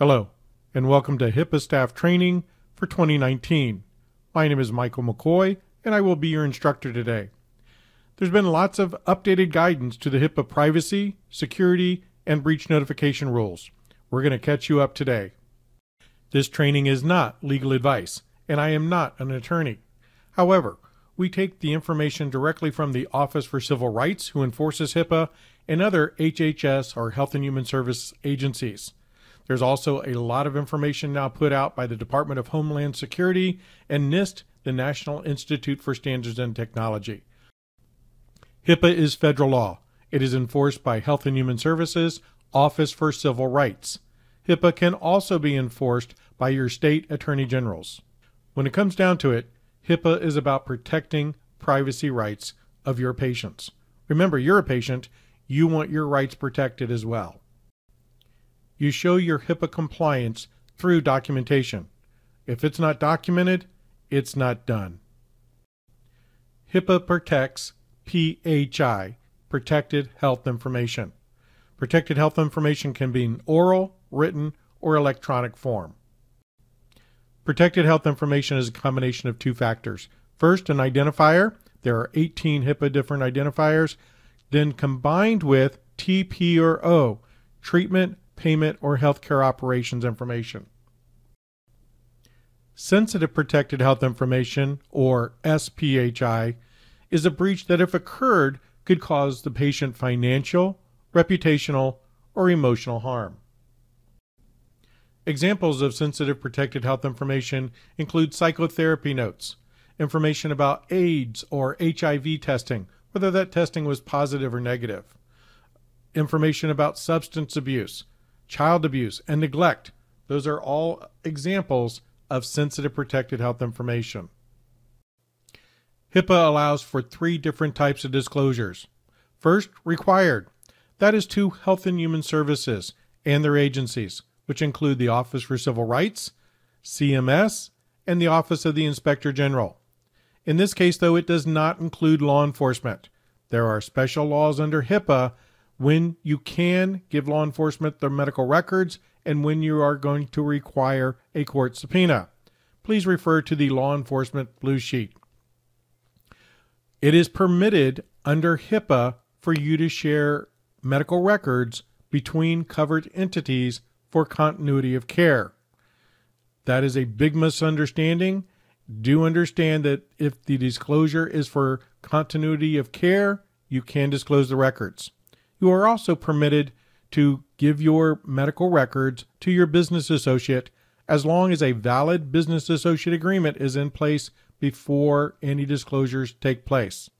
Hello, and welcome to HIPAA staff training for 2019. My name is Michael McCoy, and I will be your instructor today. There's been lots of updated guidance to the HIPAA privacy, security, and breach notification rules. We're going to catch you up today. This training is not legal advice, and I am not an attorney. However, we take the information directly from the Office for Civil Rights, who enforces HIPAA, and other HHS or Health and Human Service agencies. There's also a lot of information now put out by the Department of Homeland Security and NIST, the National Institute for Standards and Technology. HIPAA is federal law. It is enforced by Health and Human Services, Office for Civil Rights. HIPAA can also be enforced by your state attorney generals. When it comes down to it, HIPAA is about protecting privacy rights of your patients. Remember, you're a patient, you want your rights protected as well you show your HIPAA compliance through documentation. If it's not documented, it's not done. HIPAA protects PHI, Protected Health Information. Protected health information can be in oral, written, or electronic form. Protected health information is a combination of two factors. First, an identifier. There are 18 HIPAA different identifiers. Then combined with TP or O, treatment, payment, or healthcare operations information. Sensitive Protected Health Information, or SPHI, is a breach that, if occurred, could cause the patient financial, reputational, or emotional harm. Examples of sensitive protected health information include psychotherapy notes, information about AIDS or HIV testing, whether that testing was positive or negative, information about substance abuse, child abuse, and neglect. Those are all examples of sensitive protected health information. HIPAA allows for three different types of disclosures. First, required. That is to Health and Human Services and their agencies, which include the Office for Civil Rights, CMS, and the Office of the Inspector General. In this case, though, it does not include law enforcement. There are special laws under HIPAA when you can give law enforcement their medical records and when you are going to require a court subpoena. Please refer to the law enforcement blue sheet. It is permitted under HIPAA for you to share medical records between covered entities for continuity of care. That is a big misunderstanding. Do understand that if the disclosure is for continuity of care, you can disclose the records. You are also permitted to give your medical records to your business associate as long as a valid business associate agreement is in place before any disclosures take place.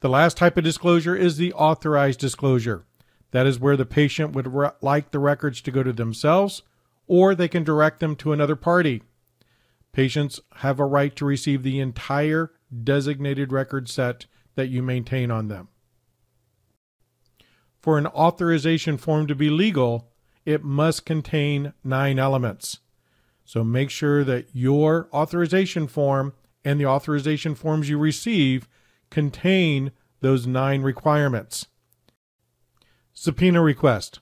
The last type of disclosure is the authorized disclosure. That is where the patient would like the records to go to themselves or they can direct them to another party. Patients have a right to receive the entire designated record set that you maintain on them for an authorization form to be legal, it must contain nine elements. So make sure that your authorization form and the authorization forms you receive contain those nine requirements. Subpoena request.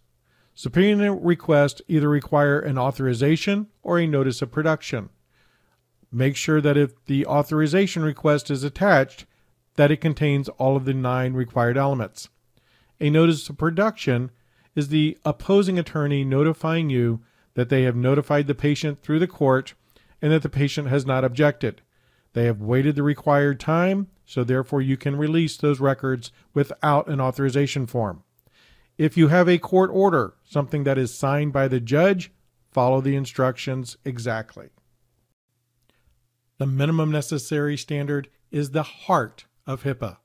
Subpoena requests either require an authorization or a notice of production. Make sure that if the authorization request is attached, that it contains all of the nine required elements. A notice of production is the opposing attorney notifying you that they have notified the patient through the court and that the patient has not objected. They have waited the required time, so therefore you can release those records without an authorization form. If you have a court order, something that is signed by the judge, follow the instructions exactly. The minimum necessary standard is the heart of HIPAA.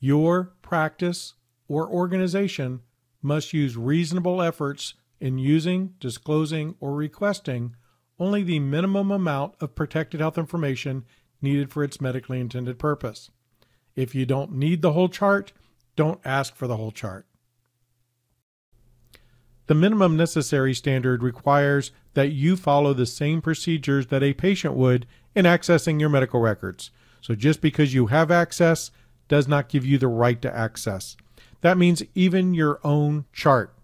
Your practice or organization must use reasonable efforts in using, disclosing, or requesting only the minimum amount of protected health information needed for its medically intended purpose. If you don't need the whole chart, don't ask for the whole chart. The minimum necessary standard requires that you follow the same procedures that a patient would in accessing your medical records. So just because you have access does not give you the right to access. That means even your own chart,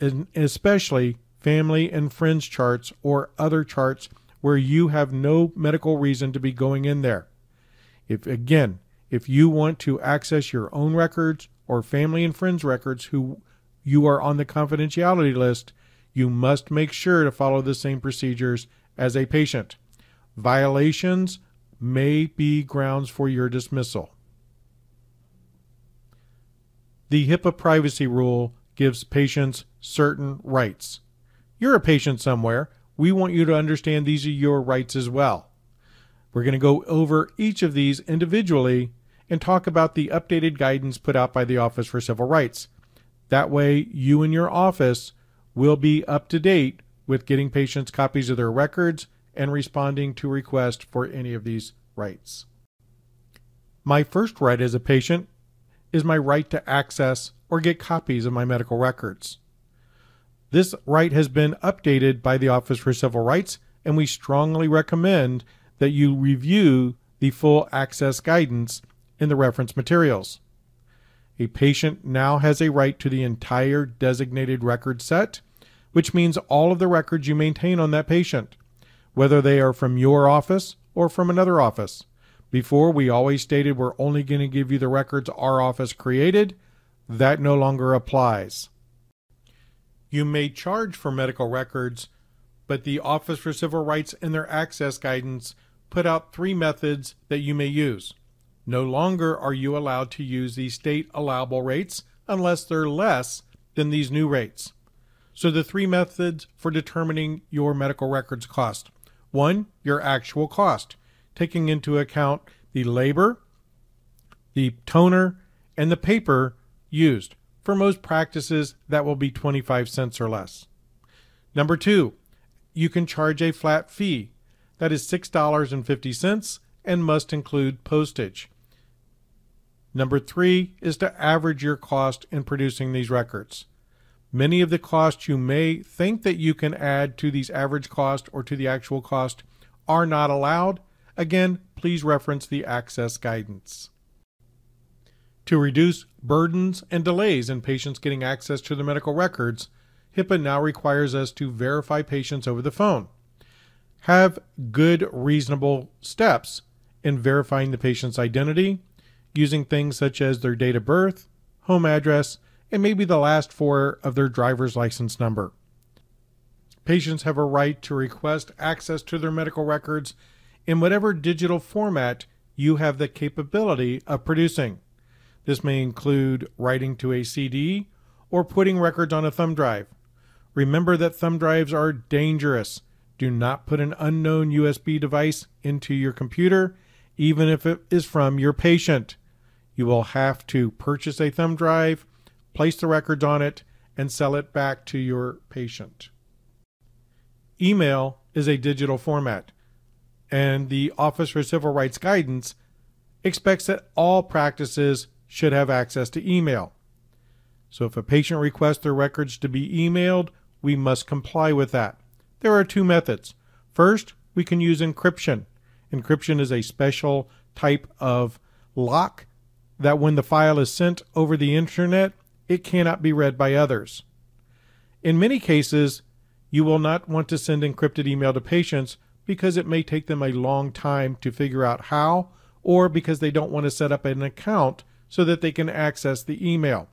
and especially family and friends charts or other charts where you have no medical reason to be going in there. If again, if you want to access your own records or family and friends records who you are on the confidentiality list, you must make sure to follow the same procedures as a patient. Violations may be grounds for your dismissal. The HIPAA privacy rule gives patients certain rights. You're a patient somewhere. We want you to understand these are your rights as well. We're going to go over each of these individually and talk about the updated guidance put out by the Office for Civil Rights. That way, you and your office will be up to date with getting patients copies of their records and responding to requests for any of these rights. My first right as a patient is my right to access or get copies of my medical records. This right has been updated by the Office for Civil Rights, and we strongly recommend that you review the full access guidance in the reference materials. A patient now has a right to the entire designated record set, which means all of the records you maintain on that patient, whether they are from your office or from another office. Before, we always stated we're only going to give you the records our office created. That no longer applies. You may charge for medical records, but the Office for Civil Rights and their access guidance put out three methods that you may use. No longer are you allowed to use the state allowable rates unless they're less than these new rates. So, the three methods for determining your medical records cost one, your actual cost, taking into account the labor, the toner, and the paper used. For most practices, that will be 25 cents or less. Number two, you can charge a flat fee. That is $6.50 and must include postage. Number three is to average your cost in producing these records. Many of the costs you may think that you can add to these average cost or to the actual cost are not allowed. Again, please reference the access guidance. To reduce burdens and delays in patients getting access to their medical records, HIPAA now requires us to verify patients over the phone. Have good, reasonable steps in verifying the patient's identity, using things such as their date of birth, home address, and maybe the last four of their driver's license number. Patients have a right to request access to their medical records in whatever digital format you have the capability of producing. This may include writing to a CD or putting records on a thumb drive. Remember that thumb drives are dangerous. Do not put an unknown USB device into your computer, even if it is from your patient. You will have to purchase a thumb drive, place the records on it, and sell it back to your patient. Email is a digital format, and the Office for Civil Rights Guidance expects that all practices should have access to email. So if a patient requests their records to be emailed, we must comply with that. There are two methods. First, we can use encryption. Encryption is a special type of lock that when the file is sent over the internet, it cannot be read by others. In many cases, you will not want to send encrypted email to patients because it may take them a long time to figure out how, or because they don't want to set up an account so that they can access the email.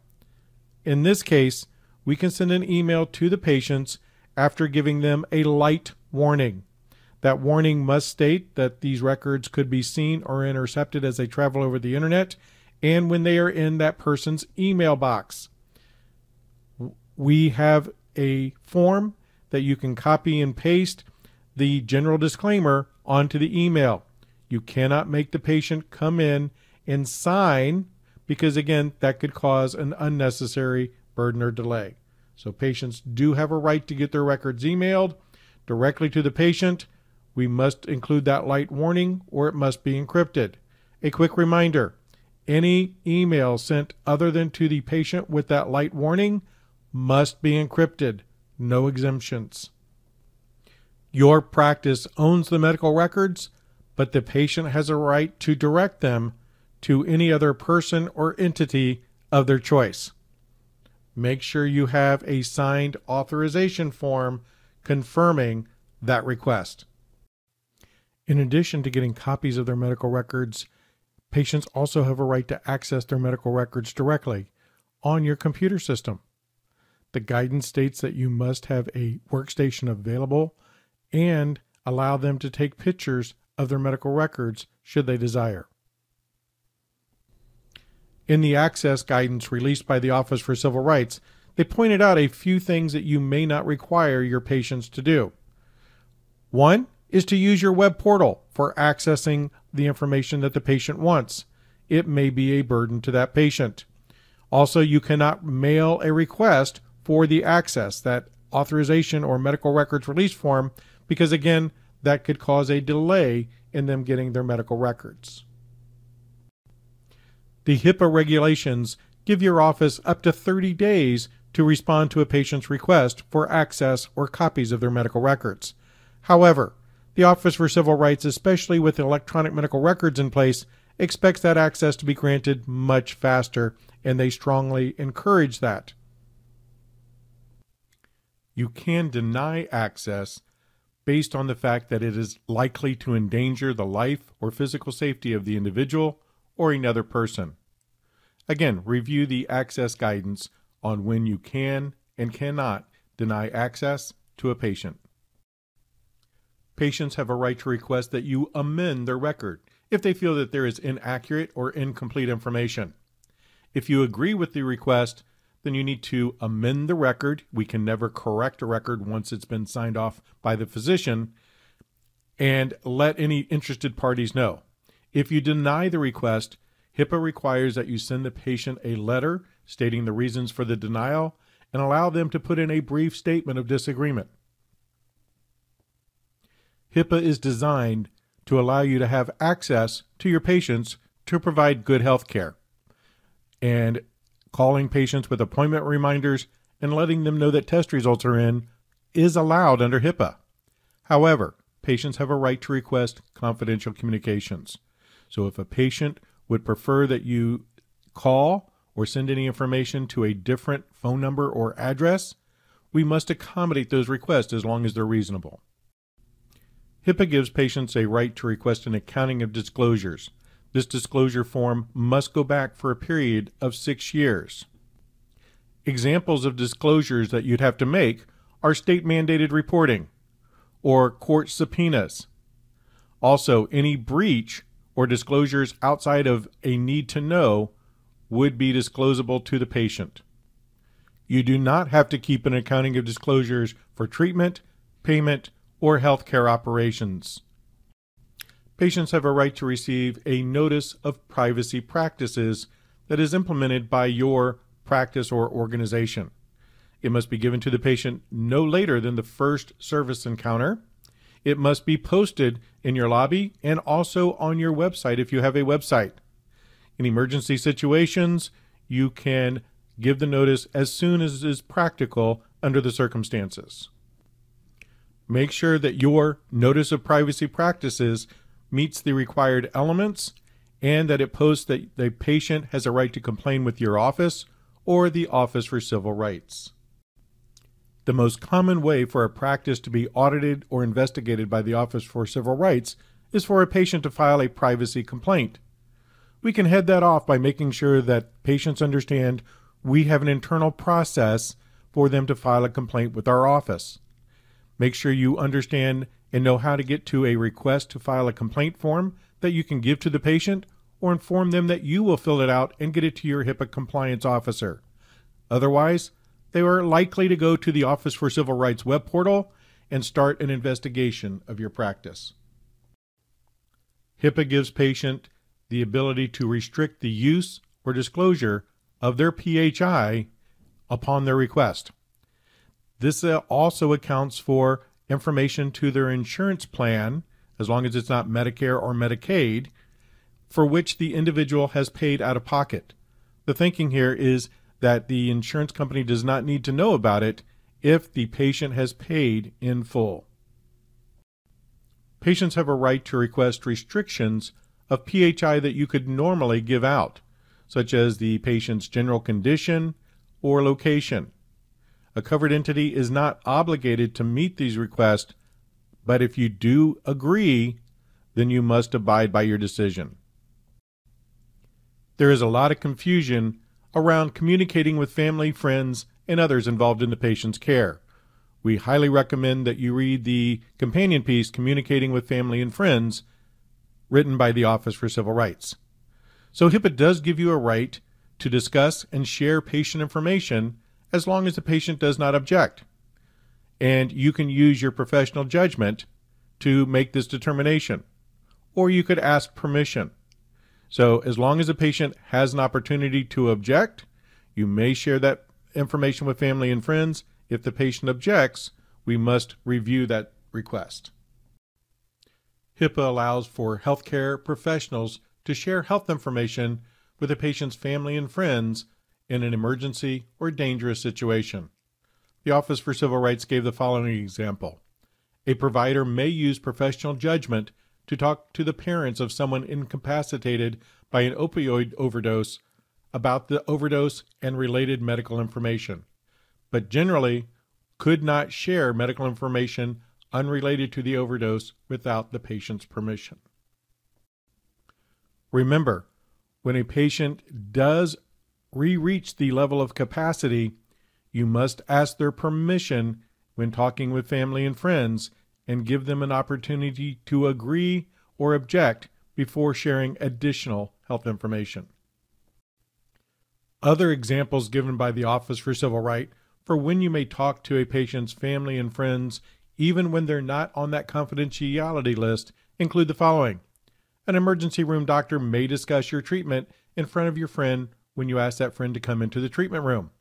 In this case, we can send an email to the patients after giving them a light warning. That warning must state that these records could be seen or intercepted as they travel over the internet and when they are in that person's email box. We have a form that you can copy and paste the general disclaimer onto the email. You cannot make the patient come in and sign because, again, that could cause an unnecessary burden or delay. So, patients do have a right to get their records emailed directly to the patient. We must include that light warning or it must be encrypted. A quick reminder any email sent other than to the patient with that light warning must be encrypted. No exemptions. Your practice owns the medical records, but the patient has a right to direct them to any other person or entity of their choice. make sure you have a signed authorization form confirming that request. In addition to getting copies of their medical records, patients also have a right to access their medical records directly on your computer system. The guidance states that you must have a workstation available and allow them to take pictures of their medical records should they desire. In the access guidance released by the Office for Civil Rights, they pointed out a few things that you may not require your patients to do. One is to use your web portal for accessing the information that the patient wants. It may be a burden to that patient. Also, you cannot mail a request for the access, that authorization or medical records release form, because again, that could cause a delay in them getting their medical records. The HIPAA regulations give your office up to 30 days to respond to a patient's request for access or copies of their medical records. However, the Office for Civil Rights, especially with electronic medical records in place, expects that access to be granted much faster, and they strongly encourage that. You can deny access based on the fact that it is likely to endanger the life or physical safety of the individual or another person. Again, review the access guidance on when you can and cannot deny access to a patient. Patients have a right to request that you amend their record if they feel that there is inaccurate or incomplete information. If you agree with the request, then you need to amend the record. We can never correct a record once it's been signed off by the physician and let any interested parties know. If you deny the request, HIPAA requires that you send the patient a letter stating the reasons for the denial and allow them to put in a brief statement of disagreement. HIPAA is designed to allow you to have access to your patients to provide good health care. And calling patients with appointment reminders and letting them know that test results are in is allowed under HIPAA. However, patients have a right to request confidential communications. So if a patient would prefer that you call or send any information to a different phone number or address, we must accommodate those requests as long as they're reasonable. HIPAA gives patients a right to request an accounting of disclosures. This disclosure form must go back for a period of six years. Examples of disclosures that you'd have to make are state mandated reporting or court subpoenas. Also, any breach or disclosures outside of a need to know would be disclosable to the patient. You do not have to keep an accounting of disclosures for treatment, payment, or healthcare operations. Patients have a right to receive a notice of privacy practices that is implemented by your practice or organization. It must be given to the patient no later than the first service encounter. It must be posted in your lobby and also on your website if you have a website. In emergency situations, you can give the notice as soon as is practical under the circumstances. Make sure that your notice of privacy practices meets the required elements and that it posts that the patient has a right to complain with your office or the Office for Civil Rights. The most common way for a practice to be audited or investigated by the Office for Civil Rights is for a patient to file a privacy complaint. We can head that off by making sure that patients understand we have an internal process for them to file a complaint with our office. Make sure you understand and know how to get to a request to file a complaint form that you can give to the patient or inform them that you will fill it out and get it to your HIPAA compliance officer. Otherwise, they are likely to go to the Office for Civil Rights web portal and start an investigation of your practice. HIPAA gives patient the ability to restrict the use or disclosure of their PHI upon their request. This uh, also accounts for information to their insurance plan, as long as it's not Medicare or Medicaid, for which the individual has paid out of pocket. The thinking here is that the insurance company does not need to know about it if the patient has paid in full. Patients have a right to request restrictions of PHI that you could normally give out, such as the patient's general condition or location. A covered entity is not obligated to meet these requests, but if you do agree, then you must abide by your decision. There is a lot of confusion around communicating with family, friends, and others involved in the patient's care. We highly recommend that you read the companion piece, Communicating with Family and Friends, written by the Office for Civil Rights. So HIPAA does give you a right to discuss and share patient information as long as the patient does not object. And you can use your professional judgment to make this determination. Or you could ask permission. So, as long as the patient has an opportunity to object, you may share that information with family and friends. If the patient objects, we must review that request. HIPAA allows for healthcare professionals to share health information with a patient's family and friends in an emergency or dangerous situation. The Office for Civil Rights gave the following example A provider may use professional judgment to talk to the parents of someone incapacitated by an opioid overdose about the overdose and related medical information, but generally could not share medical information unrelated to the overdose without the patient's permission. Remember, when a patient does re reach the level of capacity, you must ask their permission when talking with family and friends and give them an opportunity to agree or object before sharing additional health information. Other examples given by the Office for Civil Right for when you may talk to a patient's family and friends even when they're not on that confidentiality list include the following. An emergency room doctor may discuss your treatment in front of your friend when you ask that friend to come into the treatment room.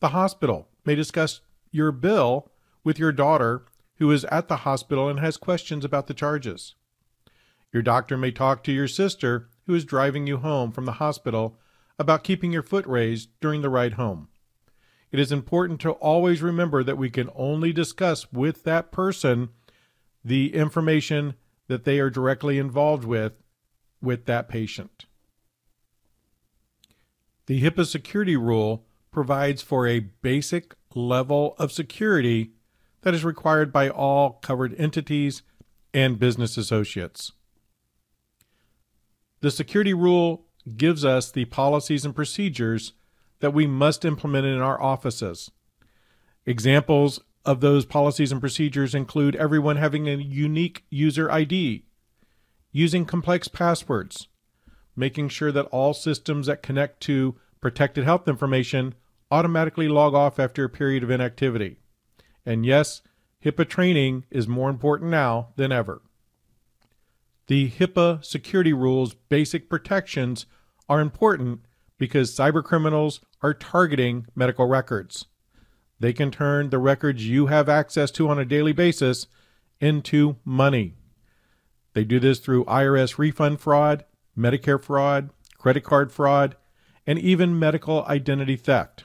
The hospital may discuss your bill with your daughter who is at the hospital and has questions about the charges. Your doctor may talk to your sister who is driving you home from the hospital about keeping your foot raised during the ride home. It is important to always remember that we can only discuss with that person the information that they are directly involved with with that patient. The HIPAA security rule provides for a basic level of security that is required by all covered entities and business associates. The security rule gives us the policies and procedures that we must implement in our offices. Examples of those policies and procedures include everyone having a unique user ID, using complex passwords, making sure that all systems that connect to protected health information automatically log off after a period of inactivity. And yes, HIPAA training is more important now than ever. The HIPAA security rules basic protections are important because cybercriminals are targeting medical records. They can turn the records you have access to on a daily basis into money. They do this through IRS refund fraud, Medicare fraud, credit card fraud, and even medical identity theft.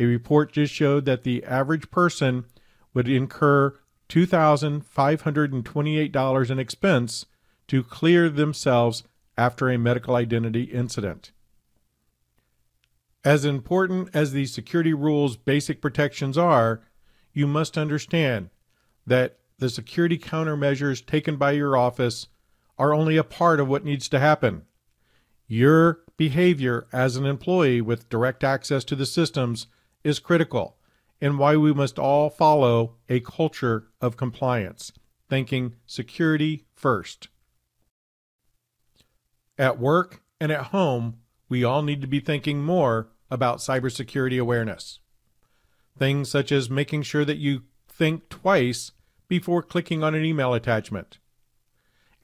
A report just showed that the average person would incur $2,528 in expense to clear themselves after a medical identity incident. As important as these security rules' basic protections are, you must understand that the security countermeasures taken by your office are only a part of what needs to happen. Your behavior as an employee with direct access to the systems is critical and why we must all follow a culture of compliance, thinking security first. At work and at home, we all need to be thinking more about cybersecurity awareness. Things such as making sure that you think twice before clicking on an email attachment.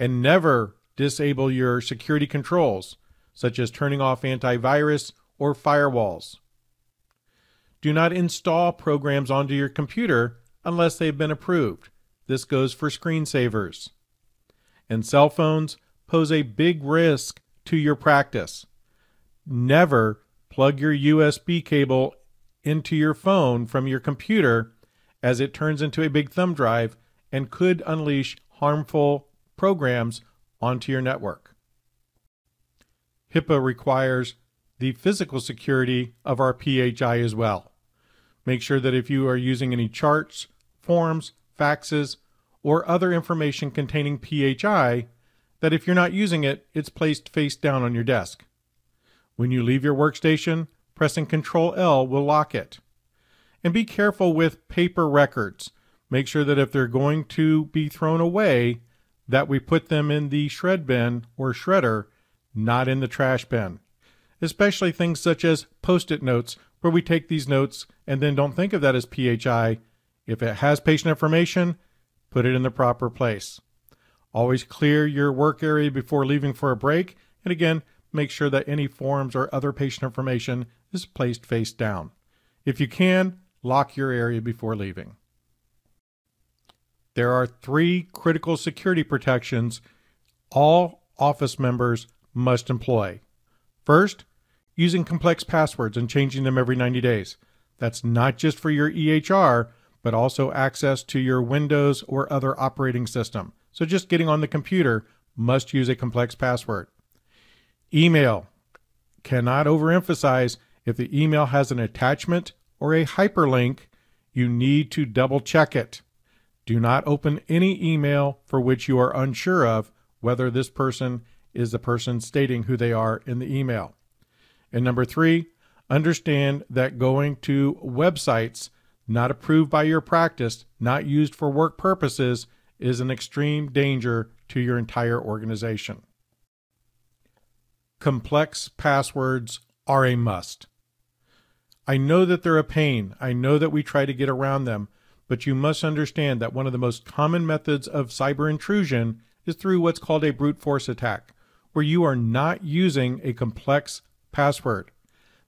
And never disable your security controls, such as turning off antivirus or firewalls. Do not install programs onto your computer unless they've been approved. This goes for screensavers. And cell phones pose a big risk to your practice. Never plug your USB cable into your phone from your computer as it turns into a big thumb drive and could unleash harmful programs onto your network. HIPAA requires the physical security of our PHI as well. Make sure that if you are using any charts, forms, faxes, or other information containing PHI, that if you're not using it, it's placed face down on your desk. When you leave your workstation, pressing Ctrl L will lock it. And be careful with paper records. Make sure that if they're going to be thrown away, that we put them in the shred bin or shredder, not in the trash bin. Especially things such as post-it notes, where we take these notes and then don't think of that as PHI. If it has patient information, put it in the proper place. Always clear your work area before leaving for a break, and again, make sure that any forms or other patient information is placed face down. If you can, lock your area before leaving. There are three critical security protections all office members must employ. First, using complex passwords and changing them every 90 days. That's not just for your EHR, but also access to your Windows or other operating system. So just getting on the computer must use a complex password. Email. Cannot overemphasize if the email has an attachment or a hyperlink, you need to double check it. Do not open any email for which you are unsure of whether this person is the person stating who they are in the email. And number three, understand that going to websites not approved by your practice, not used for work purposes, is an extreme danger to your entire organization. Complex passwords are a must. I know that they're a pain. I know that we try to get around them, but you must understand that one of the most common methods of cyber intrusion is through what's called a brute force attack, where you are not using a complex password.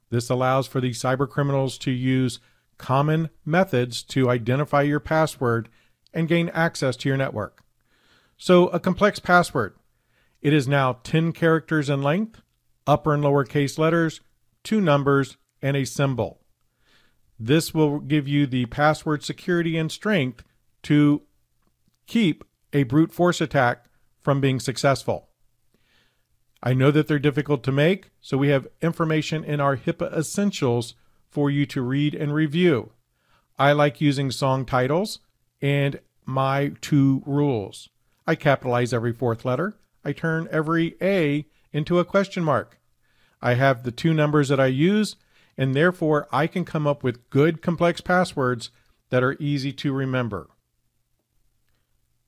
This allows for the cyber criminals to use common methods to identify your password and gain access to your network. So, a complex password. It is now 10 characters in length, upper and lower case letters, two numbers, and a symbol. This will give you the password security and strength to keep a brute force attack from being successful. I know that they're difficult to make, so we have information in our HIPAA Essentials for you to read and review. I like using song titles and my two rules. I capitalize every fourth letter. I turn every A into a question mark. I have the two numbers that I use and therefore I can come up with good complex passwords that are easy to remember.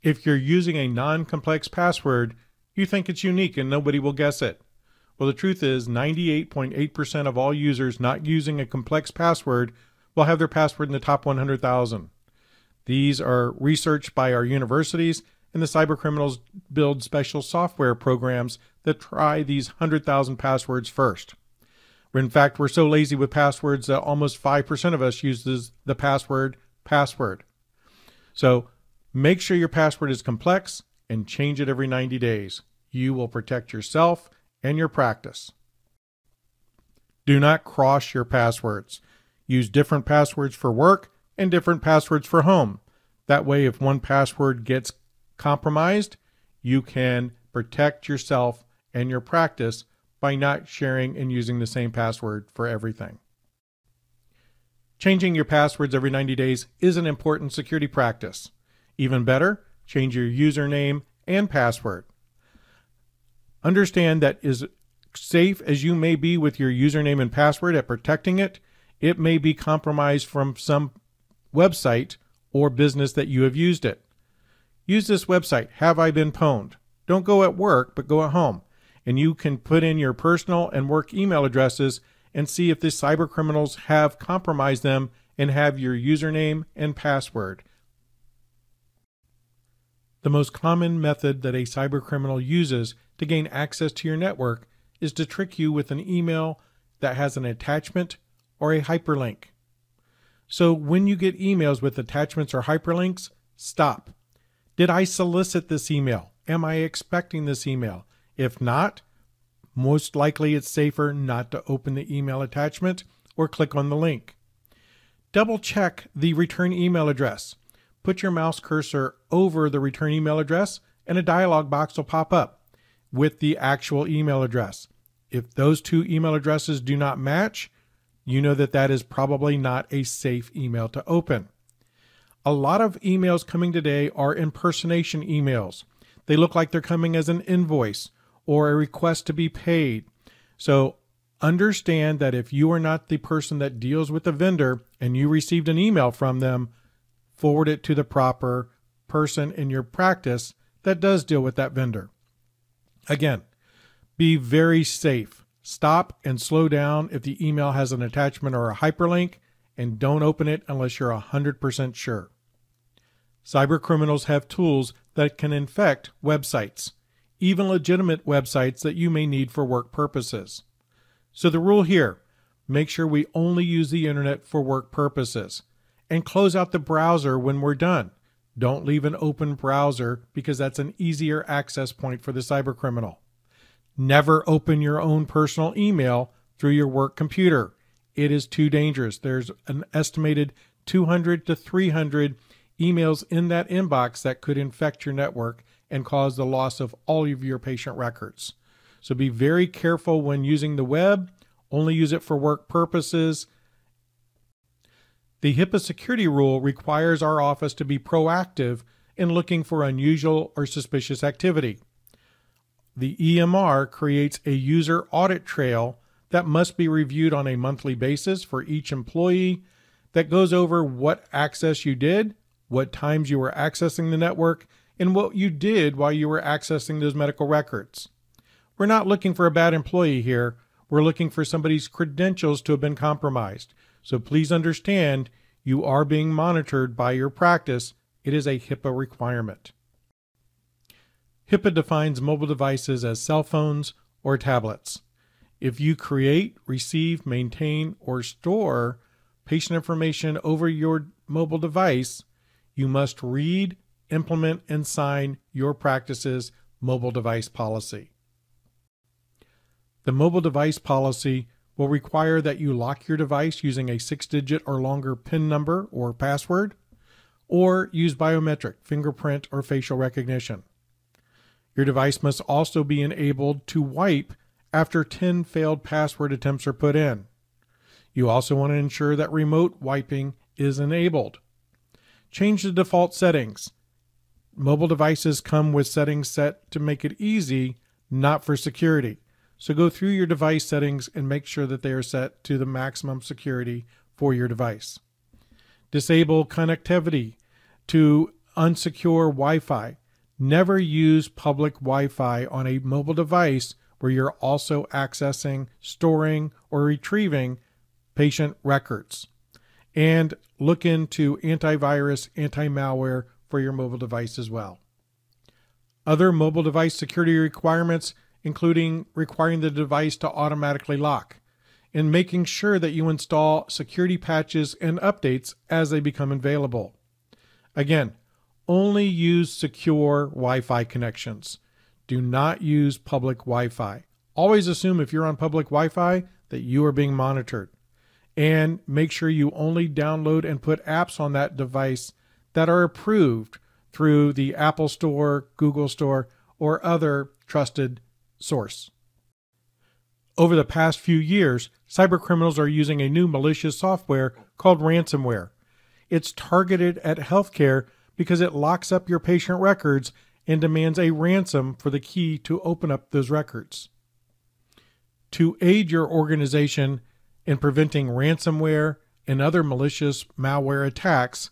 If you're using a non complex password, you think it's unique and nobody will guess it. Well, the truth is 98.8% of all users not using a complex password will have their password in the top 100,000. These are researched by our universities, and the cybercriminals build special software programs that try these 100,000 passwords first. In fact, we're so lazy with passwords that almost 5% of us uses the password password. So make sure your password is complex and change it every 90 days. You will protect yourself and your practice. Do not cross your passwords. Use different passwords for work and different passwords for home. That way, if one password gets compromised, you can protect yourself and your practice by not sharing and using the same password for everything. Changing your passwords every 90 days is an important security practice. Even better, change your username and password. Understand that as safe as you may be with your username and password at protecting it, it may be compromised from some website or business that you have used it. Use this website, Have I Been Pwned? Don't go at work, but go at home and you can put in your personal and work email addresses and see if the cyber criminals have compromised them and have your username and password. The most common method that a cyber criminal uses to gain access to your network is to trick you with an email that has an attachment or a hyperlink. So when you get emails with attachments or hyperlinks, stop. Did I solicit this email? Am I expecting this email? If not, most likely it's safer not to open the email attachment or click on the link. Double check the return email address. Put your mouse cursor over the return email address and a dialog box will pop up with the actual email address. If those two email addresses do not match, you know that that is probably not a safe email to open. A lot of emails coming today are impersonation emails. They look like they're coming as an invoice or a request to be paid. So understand that if you are not the person that deals with the vendor and you received an email from them, forward it to the proper person in your practice that does deal with that vendor. Again, be very safe. Stop and slow down if the email has an attachment or a hyperlink, and don't open it unless you're 100% sure. Cyber criminals have tools that can infect websites, even legitimate websites that you may need for work purposes. So, the rule here make sure we only use the internet for work purposes and close out the browser when we're done. Don't leave an open browser because that's an easier access point for the cybercriminal. Never open your own personal email through your work computer. It is too dangerous. There's an estimated 200 to 300 emails in that inbox that could infect your network and cause the loss of all of your patient records. So be very careful when using the web. Only use it for work purposes the HIPAA security rule requires our office to be proactive in looking for unusual or suspicious activity. The EMR creates a user audit trail that must be reviewed on a monthly basis for each employee that goes over what access you did, what times you were accessing the network, and what you did while you were accessing those medical records. We're not looking for a bad employee here. We're looking for somebody's credentials to have been compromised. So please understand you are being monitored by your practice. It is a HIPAA requirement. HIPAA defines mobile devices as cell phones or tablets. If you create, receive, maintain, or store patient information over your mobile device, you must read, implement, and sign your practice's mobile device policy. The mobile device policy will require that you lock your device using a six digit or longer PIN number or password, or use biometric, fingerprint, or facial recognition. Your device must also be enabled to wipe after 10 failed password attempts are put in. You also want to ensure that remote wiping is enabled. Change the default settings. Mobile devices come with settings set to make it easy, not for security. So go through your device settings and make sure that they are set to the maximum security for your device. Disable connectivity to unsecure Wi Fi. Never use public Wi Fi on a mobile device where you're also accessing, storing, or retrieving patient records. And look into antivirus, anti malware for your mobile device as well. Other mobile device security requirements including requiring the device to automatically lock, and making sure that you install security patches and updates as they become available. Again, only use secure Wi Fi connections. Do not use public Wi Fi. Always assume if you're on public Wi Fi that you are being monitored. And make sure you only download and put apps on that device that are approved through the Apple Store, Google Store, or other trusted source. Over the past few years, cybercriminals are using a new malicious software called ransomware. It's targeted at healthcare because it locks up your patient records and demands a ransom for the key to open up those records. To aid your organization in preventing ransomware and other malicious malware attacks,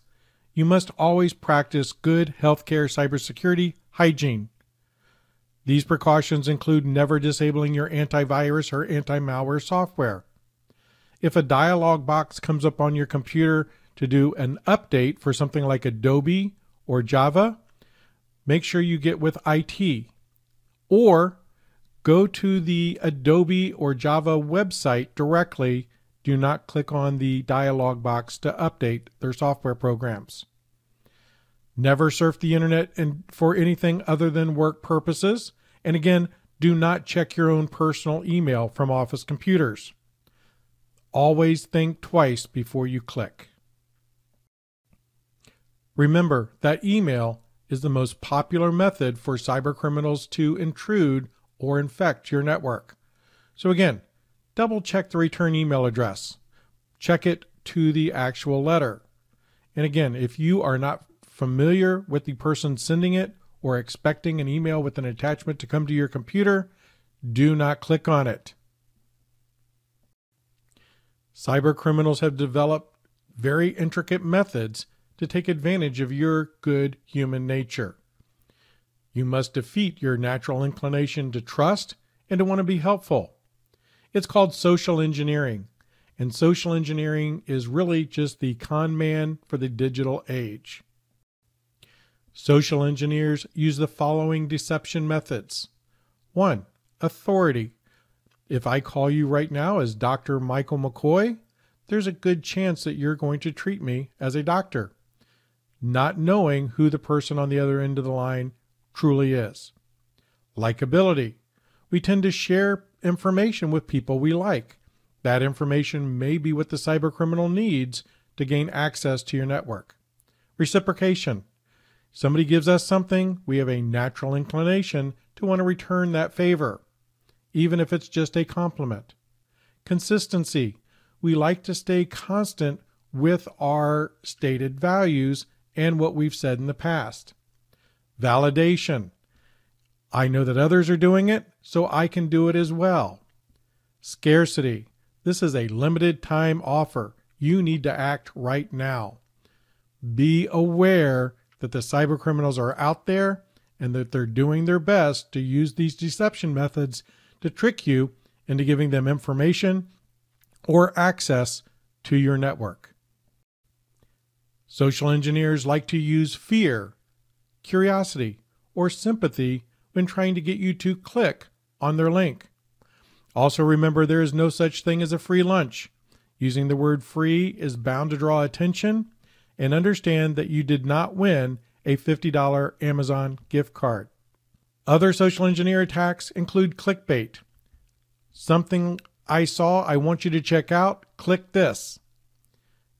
you must always practice good healthcare cybersecurity hygiene. These precautions include never disabling your antivirus or anti malware software. If a dialog box comes up on your computer to do an update for something like Adobe or Java, make sure you get with IT. Or go to the Adobe or Java website directly. Do not click on the dialog box to update their software programs. Never surf the internet for anything other than work purposes. And again, do not check your own personal email from office computers. Always think twice before you click. Remember that email is the most popular method for cybercriminals to intrude or infect your network. So, again, double check the return email address, check it to the actual letter. And again, if you are not familiar with the person sending it or expecting an email with an attachment to come to your computer, do not click on it. Cyber criminals have developed very intricate methods to take advantage of your good human nature. You must defeat your natural inclination to trust and to want to be helpful. It's called social engineering, and social engineering is really just the con man for the digital age. Social engineers use the following deception methods 1. Authority. If I call you right now as Dr. Michael McCoy, there's a good chance that you're going to treat me as a doctor, not knowing who the person on the other end of the line truly is. Likability. We tend to share information with people we like. That information may be what the cybercriminal needs to gain access to your network. Reciprocation. Somebody gives us something, we have a natural inclination to want to return that favor, even if it's just a compliment. Consistency. We like to stay constant with our stated values and what we've said in the past. Validation. I know that others are doing it, so I can do it as well. Scarcity. This is a limited time offer. You need to act right now. Be aware that the cyber criminals are out there and that they're doing their best to use these deception methods to trick you into giving them information or access to your network. Social engineers like to use fear, curiosity, or sympathy when trying to get you to click on their link. Also, remember there is no such thing as a free lunch. Using the word free is bound to draw attention and understand that you did not win a $50 Amazon gift card. Other social engineer attacks include clickbait. Something I saw I want you to check out, click this.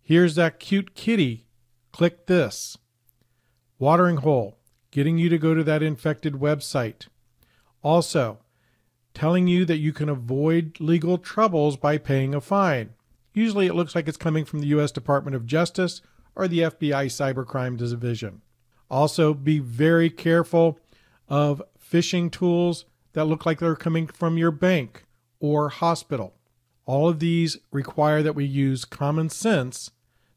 Here's that cute kitty, click this. Watering hole, getting you to go to that infected website. Also, telling you that you can avoid legal troubles by paying a fine. Usually it looks like it's coming from the U.S. Department of Justice or the FBI Cybercrime Division. Also, be very careful of phishing tools that look like they're coming from your bank or hospital. All of these require that we use common sense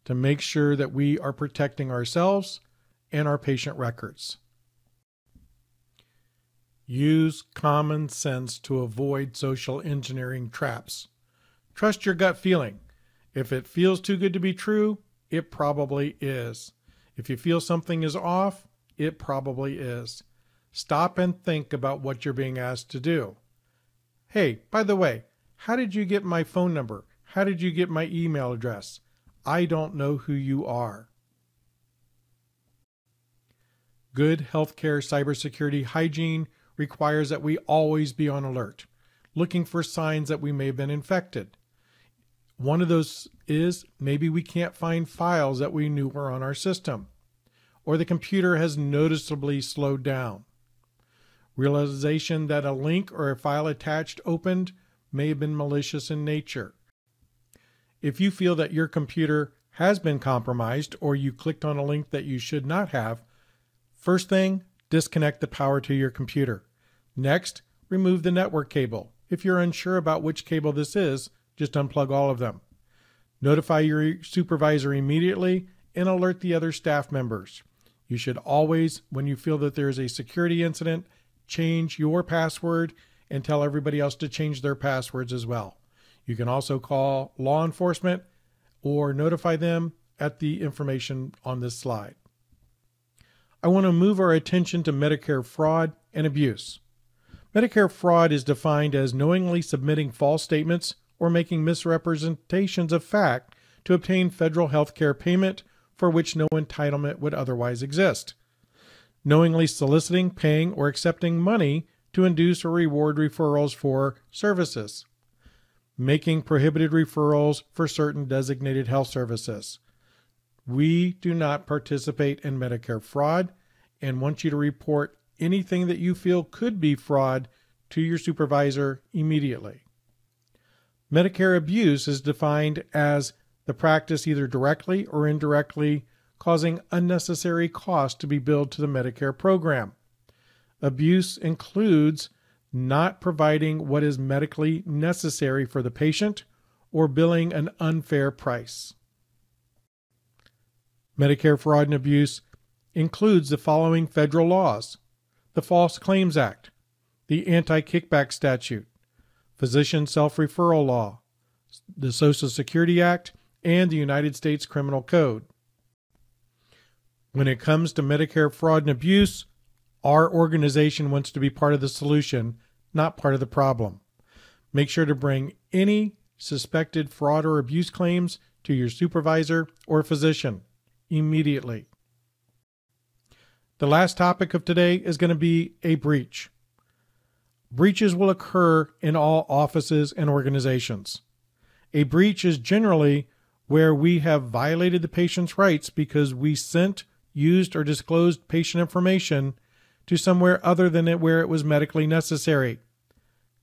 to make sure that we are protecting ourselves and our patient records. Use common sense to avoid social engineering traps. Trust your gut feeling. If it feels too good to be true, it probably is. If you feel something is off, it probably is. Stop and think about what you're being asked to do. Hey, by the way, how did you get my phone number? How did you get my email address? I don't know who you are. Good healthcare cybersecurity hygiene requires that we always be on alert, looking for signs that we may have been infected. One of those is maybe we can't find files that we knew were on our system, or the computer has noticeably slowed down. Realization that a link or a file attached opened may have been malicious in nature. If you feel that your computer has been compromised or you clicked on a link that you should not have, first thing, disconnect the power to your computer. Next, remove the network cable. If you're unsure about which cable this is, just unplug all of them. Notify your supervisor immediately and alert the other staff members. You should always, when you feel that there is a security incident, change your password and tell everybody else to change their passwords as well. You can also call law enforcement or notify them at the information on this slide. I want to move our attention to Medicare fraud and abuse. Medicare fraud is defined as knowingly submitting false statements or making misrepresentations of fact to obtain federal health care payment for which no entitlement would otherwise exist. Knowingly soliciting, paying, or accepting money to induce or reward referrals for services. Making prohibited referrals for certain designated health services. We do not participate in Medicare fraud and want you to report anything that you feel could be fraud to your supervisor immediately. Medicare abuse is defined as the practice either directly or indirectly causing unnecessary cost to be billed to the Medicare program. Abuse includes not providing what is medically necessary for the patient or billing an unfair price. Medicare fraud and abuse includes the following federal laws the False Claims Act, the Anti Kickback Statute, Physician Self Referral Law, the Social Security Act, and the United States Criminal Code. When it comes to Medicare fraud and abuse, our organization wants to be part of the solution, not part of the problem. Make sure to bring any suspected fraud or abuse claims to your supervisor or physician immediately. The last topic of today is going to be a breach. Breaches will occur in all offices and organizations. A breach is generally where we have violated the patient's rights because we sent, used, or disclosed patient information to somewhere other than it where it was medically necessary.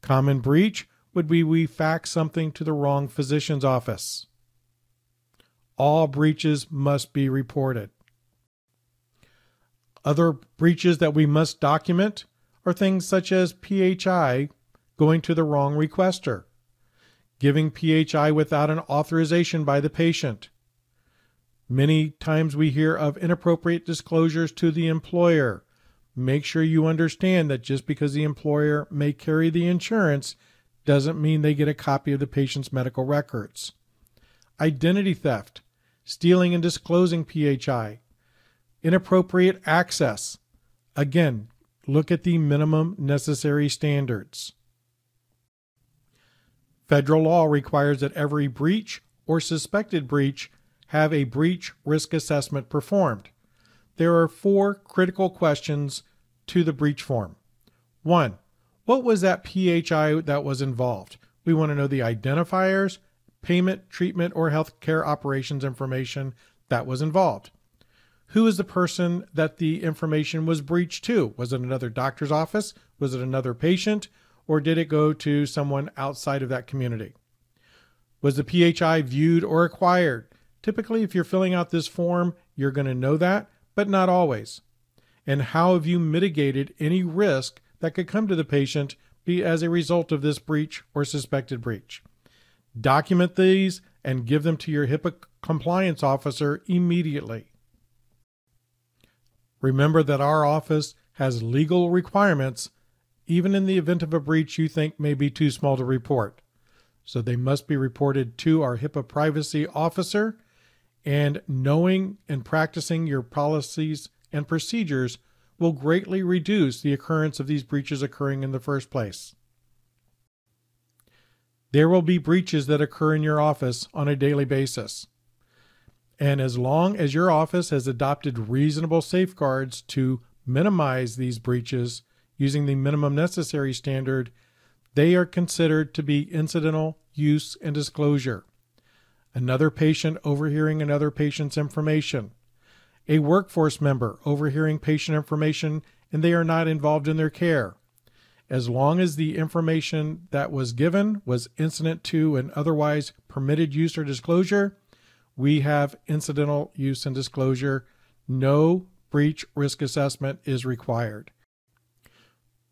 Common breach would be we fax something to the wrong physician's office. All breaches must be reported. Other breaches that we must document are things such as PHI going to the wrong requester, giving PHI without an authorization by the patient. Many times we hear of inappropriate disclosures to the employer. Make sure you understand that just because the employer may carry the insurance doesn't mean they get a copy of the patient's medical records. Identity theft, stealing and disclosing PHI, inappropriate access. Again, look at the minimum necessary standards. Federal law requires that every breach or suspected breach have a breach risk assessment performed. There are four critical questions to the breach form. One, what was that PHI that was involved? We want to know the identifiers, payment, treatment, or healthcare operations information that was involved. Who is the person that the information was breached to? Was it another doctor's office? Was it another patient? Or did it go to someone outside of that community? Was the PHI viewed or acquired? Typically, if you're filling out this form, you're going to know that, but not always. And how have you mitigated any risk that could come to the patient be as a result of this breach or suspected breach? Document these and give them to your HIPAA compliance officer immediately. Remember that our office has legal requirements even in the event of a breach you think may be too small to report. So they must be reported to our HIPAA privacy officer, and knowing and practicing your policies and procedures will greatly reduce the occurrence of these breaches occurring in the first place. There will be breaches that occur in your office on a daily basis. And as long as your office has adopted reasonable safeguards to minimize these breaches using the minimum necessary standard, they are considered to be incidental use and disclosure. Another patient overhearing another patient's information. A workforce member overhearing patient information and they are not involved in their care. As long as the information that was given was incident to and otherwise permitted use or disclosure, we have incidental use and disclosure. No breach risk assessment is required.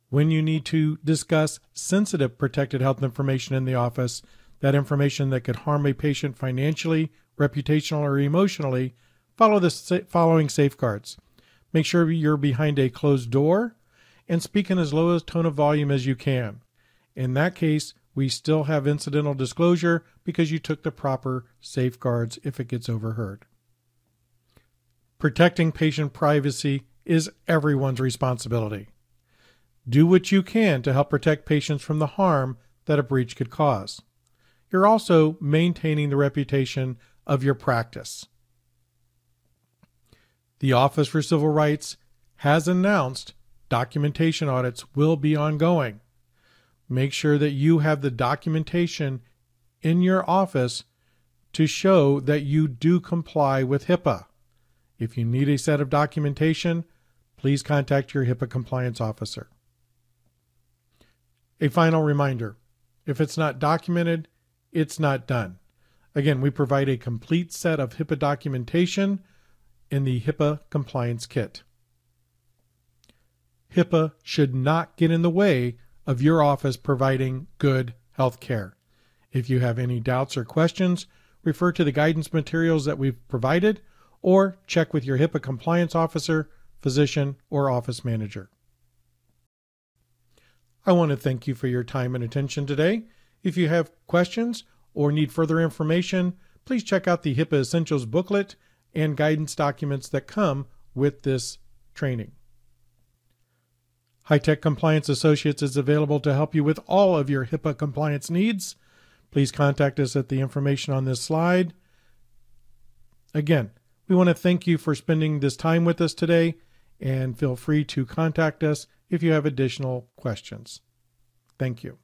When you need to discuss sensitive protected health information in the office, that information that could harm a patient financially, reputational, or emotionally, follow the following safeguards. Make sure you're behind a closed door and speak in as low a tone of volume as you can. In that case, we still have incidental disclosure because you took the proper safeguards if it gets overheard. Protecting patient privacy is everyone's responsibility. Do what you can to help protect patients from the harm that a breach could cause. You're also maintaining the reputation of your practice. The Office for Civil Rights has announced documentation audits will be ongoing. Make sure that you have the documentation in your office to show that you do comply with HIPAA. If you need a set of documentation, please contact your HIPAA compliance officer. A final reminder if it's not documented, it's not done. Again, we provide a complete set of HIPAA documentation in the HIPAA compliance kit. HIPAA should not get in the way of your office providing good health care. If you have any doubts or questions, refer to the guidance materials that we've provided or check with your HIPAA compliance officer, physician, or office manager. I want to thank you for your time and attention today. If you have questions or need further information, please check out the HIPAA Essentials booklet and guidance documents that come with this training. HITECH Compliance Associates is available to help you with all of your HIPAA compliance needs. Please contact us at the information on this slide. Again, we want to thank you for spending this time with us today and feel free to contact us if you have additional questions. Thank you.